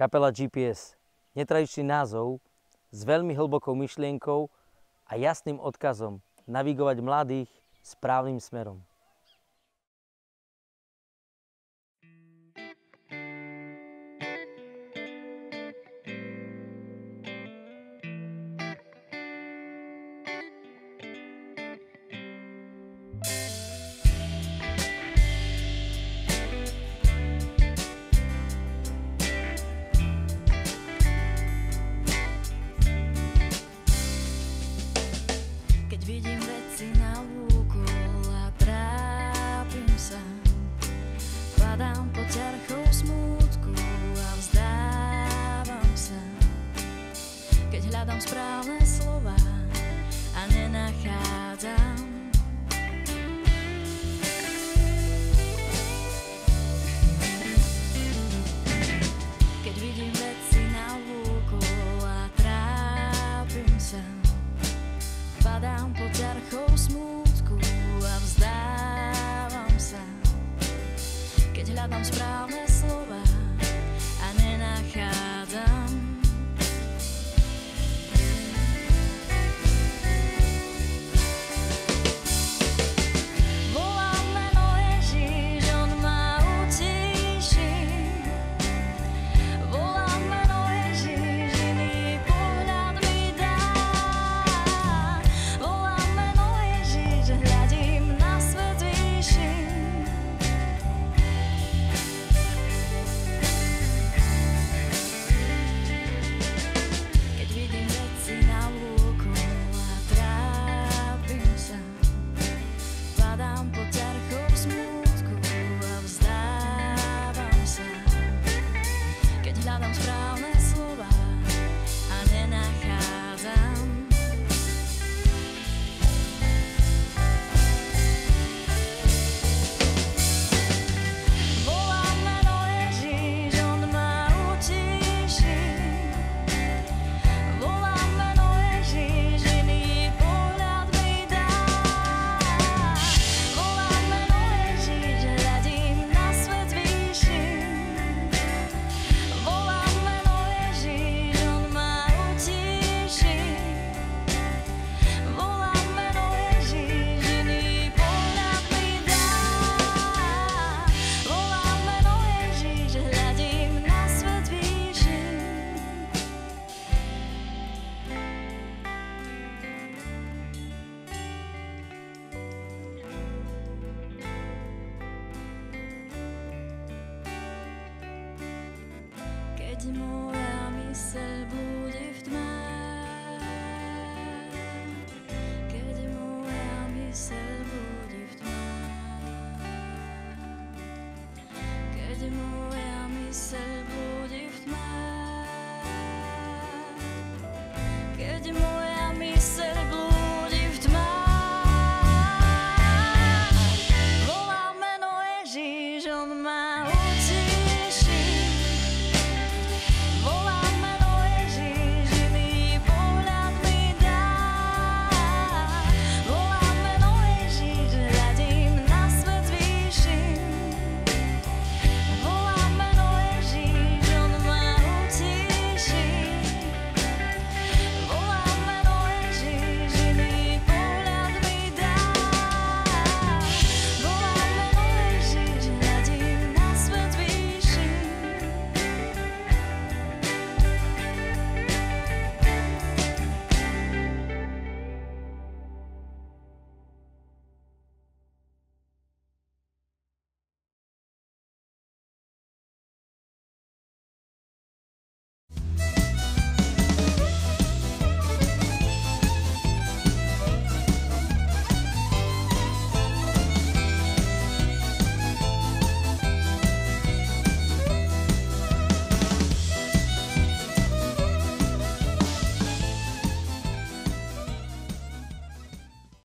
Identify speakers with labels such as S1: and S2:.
S1: Kapela GPS. Netradičný názov s veľmi hlbokou myšlienkou a jasným odkazom navigovať mladých správnym smerom.
S2: down, poter mãos pra nous aimer seul.